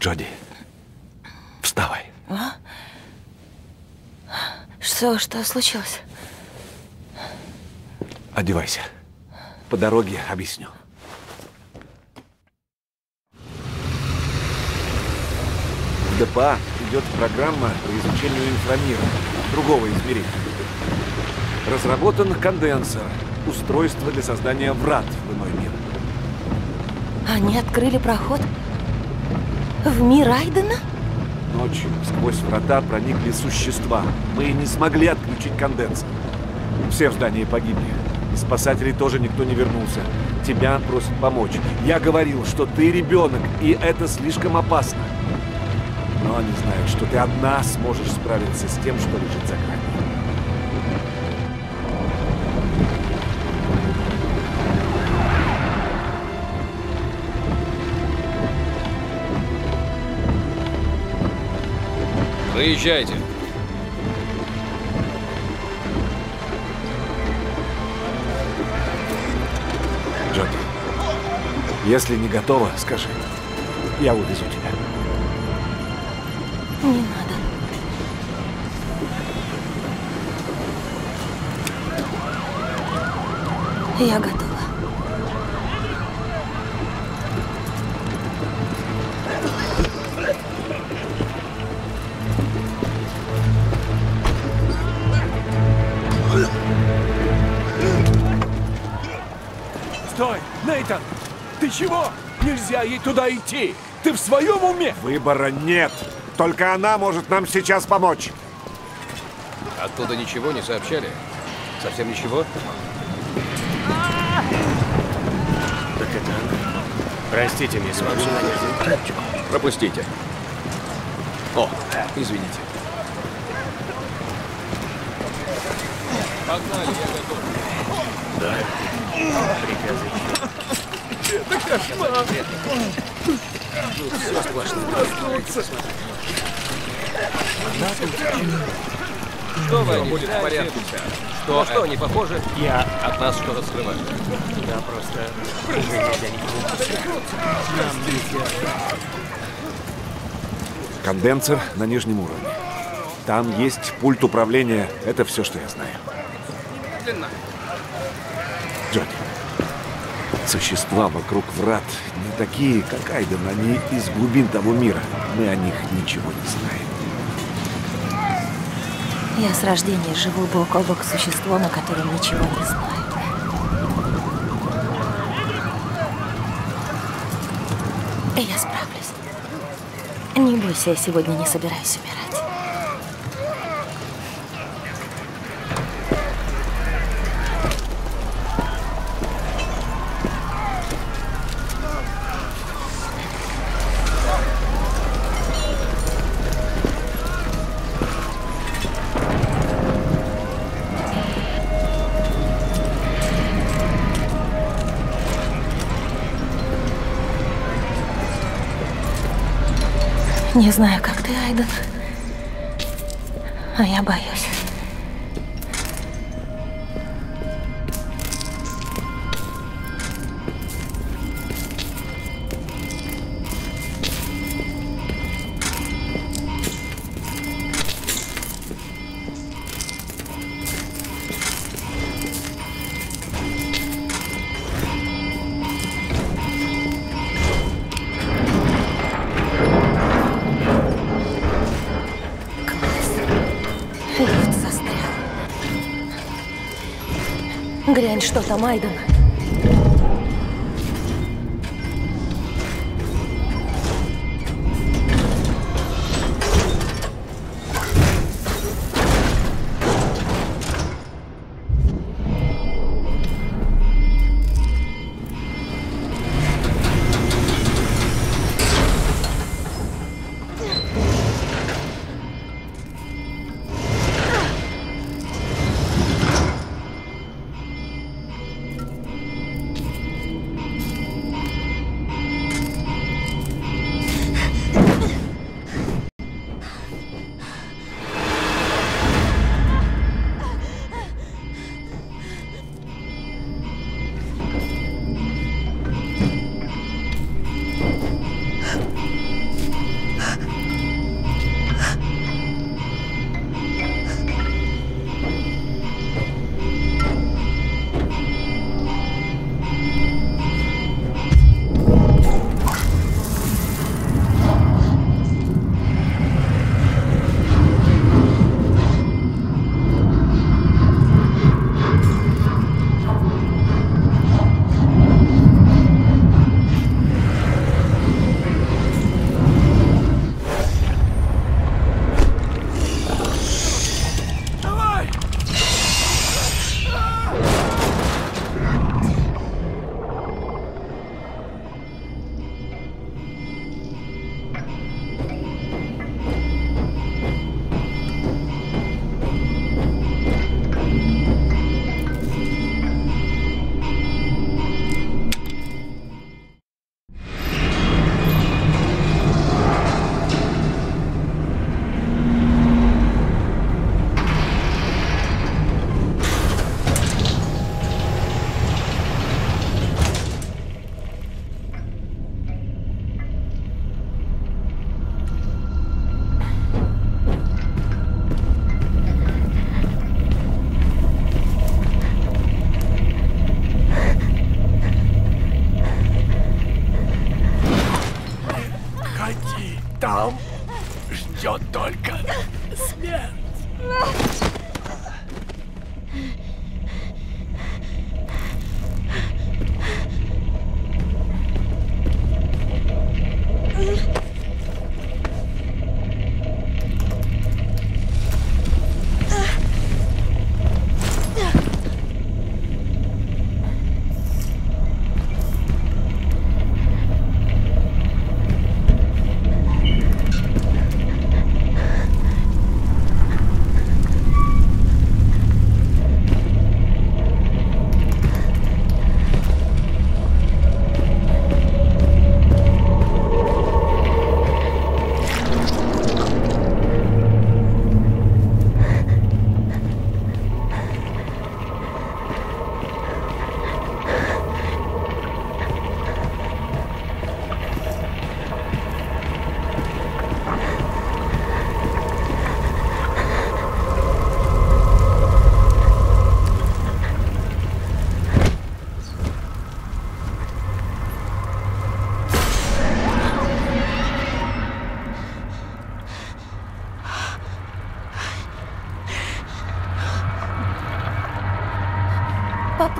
Джоди, вставай. Что, что случилось? Одевайся. По дороге объясню. В ДПА идет программа по изучению инфрамира, другого измерения. Разработан конденсор, устройство для создания врат в иной мир. Они открыли проход в мир Айдена? Ночью сквозь врата проникли существа. Мы не смогли отключить конденсор. Все в здании погибли. Из спасателей тоже никто не вернулся. Тебя просят помочь. Я говорил, что ты ребенок, и это слишком опасно. Но они знают, что ты одна сможешь справиться с тем, что лежит за гранью. Проезжайте. Джоди, если не готова, скажи. Я увезу тебя. Не надо. Я готова. Чего? Нельзя ей туда идти! Ты в своем уме? Выбора нет. Только она может нам сейчас помочь. Оттуда ничего не сообщали? Совсем ничего? Так это она. Простите, мисс, нельзя. Пропустите. О, извините. Погнали, я готов. Да. Приказывайте. Кошмар! Все сплошно. Что вы будет в порядке? Что, что они похожи? Я... От нас что-то скрывают. Да, просто... Уже. Конденсор на нижнем уровне. Там есть пульт управления. Это все, что я знаю. Джоди, существа вокруг врат не такие, как Айден. Они из глубин того мира. Мы о них ничего не знаем. Я с рождения живу бок о бок с существом, о котором ничего не знаю. Я справлюсь. Не бойся, я сегодня не собираюсь умирать. Не знаю, как ты, Айден. А я боюсь. Глянь, что там, Айден.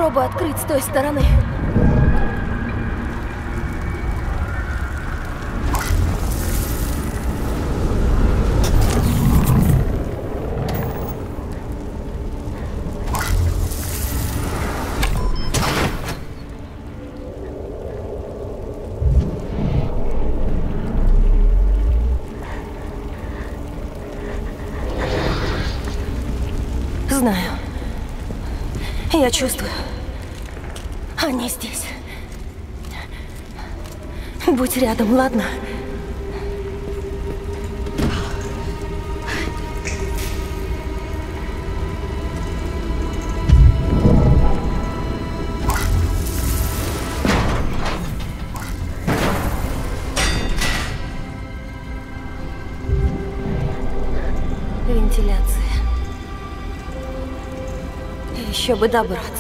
Попробуй открыть с той стороны. Знаю. Я чувствую. Они здесь. Будь рядом, ладно? Вентиляция. Еще бы добраться.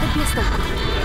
Айден,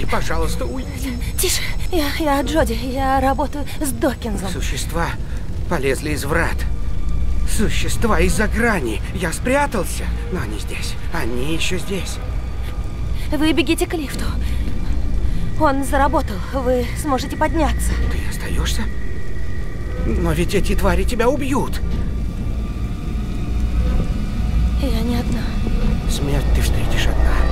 Уходи, пожалуйста, уйди. Тише. Я, я Джоди. Я работаю с Докинзом. Существа полезли из врат. Существа из-за грани. Я спрятался, но они здесь. Они еще здесь. Вы бегите к лифту. Он заработал. Вы сможете подняться. Ты остаешься? Но ведь эти твари тебя убьют. Я не одна. Смерть ты встретишь одна.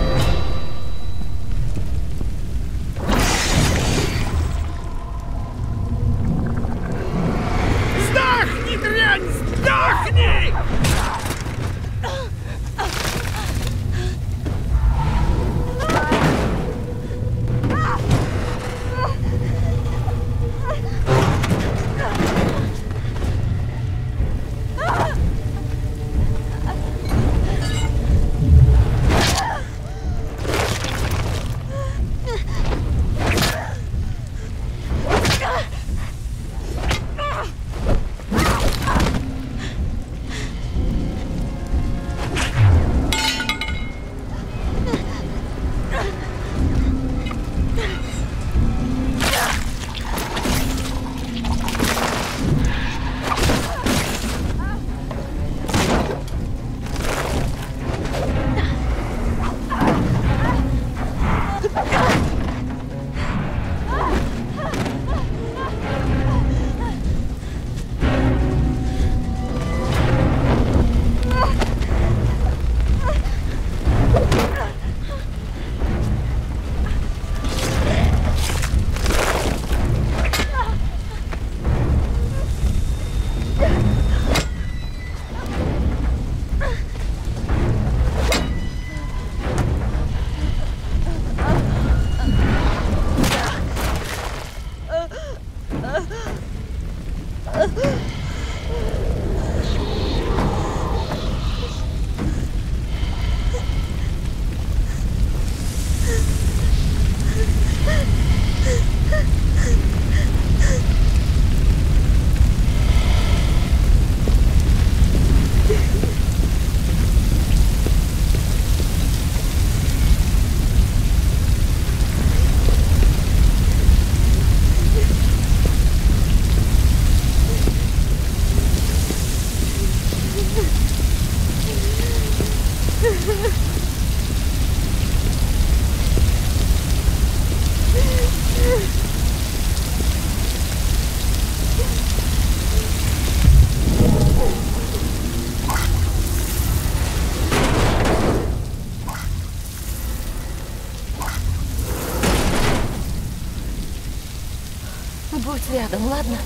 Будь рядом, ладно?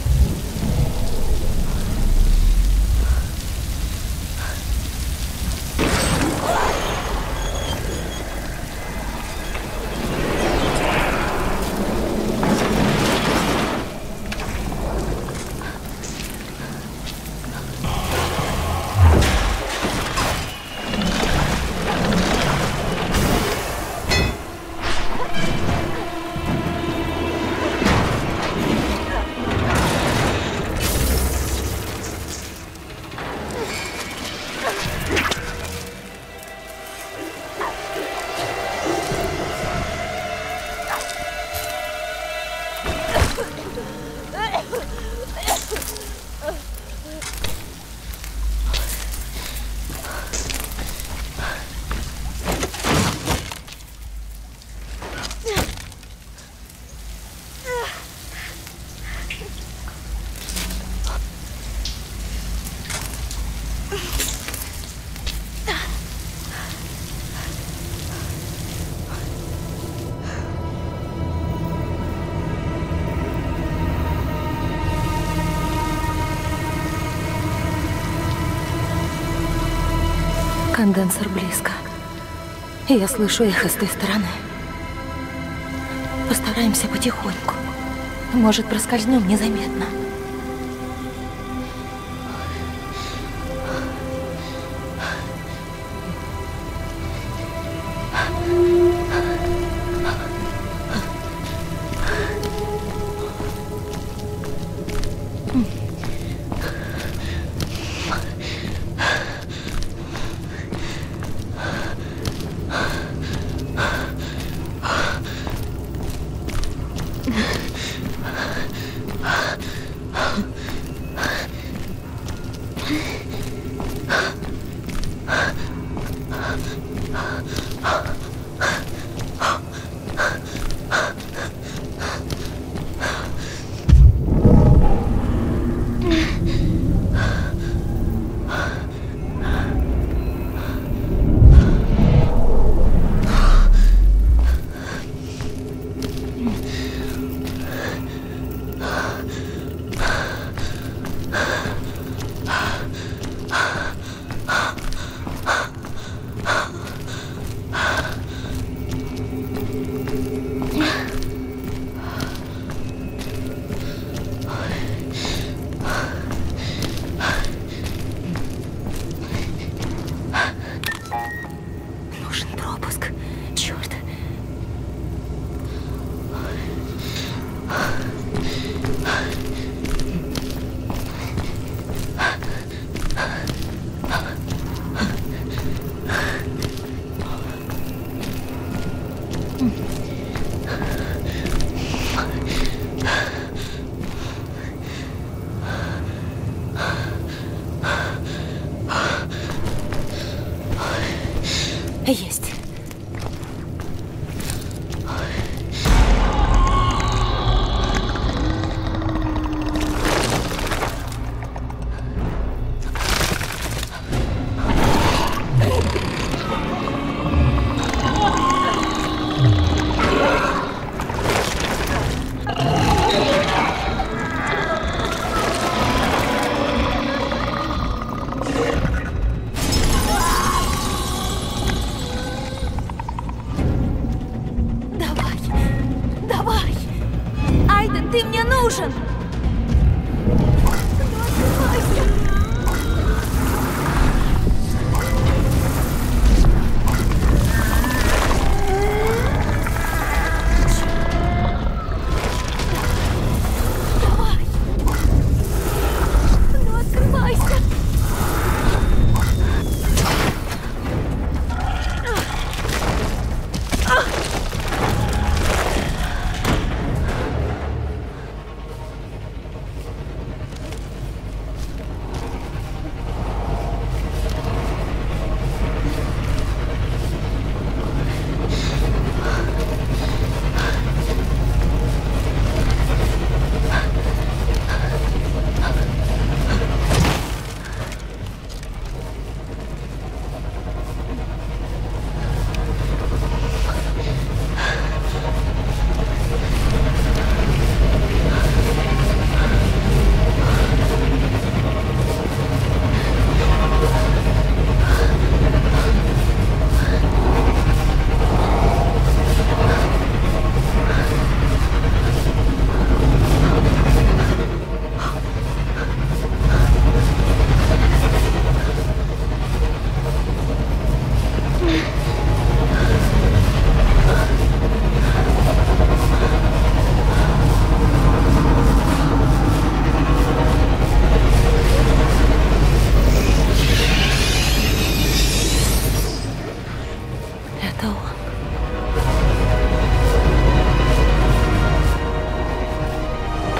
Конденсер близко. Я слышу эхо с той стороны. Постараемся потихоньку. Может, проскользнем незаметно.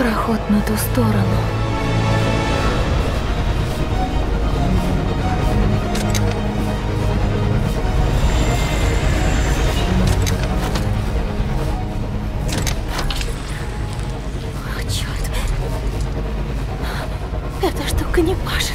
Проход на ту сторону. О, черт. Эта штука не пашет.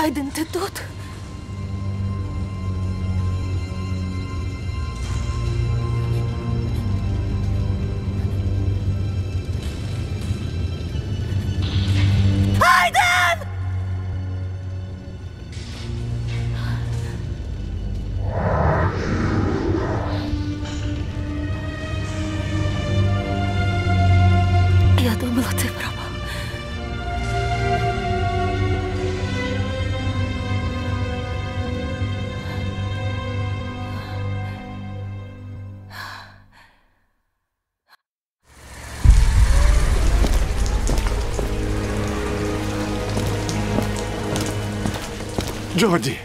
Хайден, ты тут? Джоди!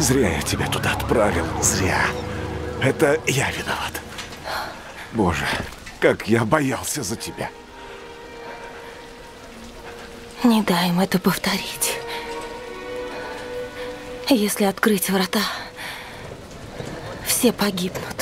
Зря я тебя туда отправил. Зря. Это я виноват. Боже, как я боялся за тебя. Не дай им это повторить. Если открыть врата, все погибнут.